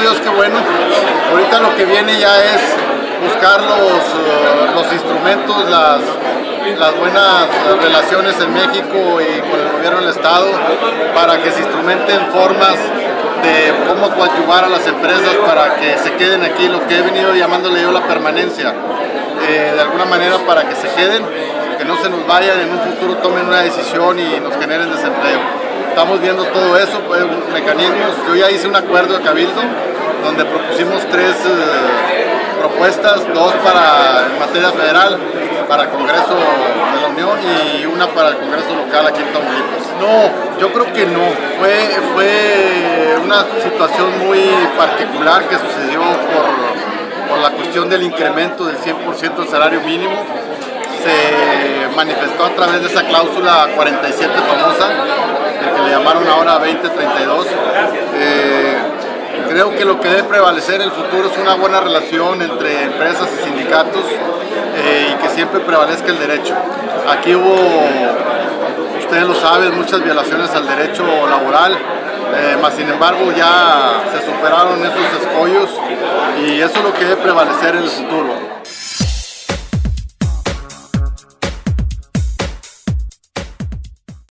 Dios que bueno. Ahorita lo que viene ya es buscar los, uh, los instrumentos, las, las buenas relaciones en México y con el gobierno del Estado para que se instrumenten formas de cómo coadyuvar a las empresas para que se queden aquí, lo que he venido llamándole yo la permanencia, eh, de alguna manera para que se queden, que no se nos vayan, en un futuro tomen una decisión y nos generen desempleo. Estamos viendo todo eso, pues, mecanismos. Yo ya hice un acuerdo de Cabildo donde propusimos tres eh, propuestas, dos para en materia federal, para el Congreso de la Unión y una para el Congreso local aquí en Tamaulipas. No, yo creo que no. Fue, fue una situación muy particular que sucedió por, por la cuestión del incremento del 100% del salario mínimo. Se manifestó a través de esa cláusula 47 famosa, que le llamaron ahora 2032. Eh, creo que lo que debe prevalecer en el futuro es una buena relación entre empresas y sindicatos eh, y que siempre prevalezca el derecho. Aquí hubo, ustedes lo saben, muchas violaciones al derecho laboral, eh, más sin embargo ya se superaron esos escollos y eso es lo que debe prevalecer en el futuro.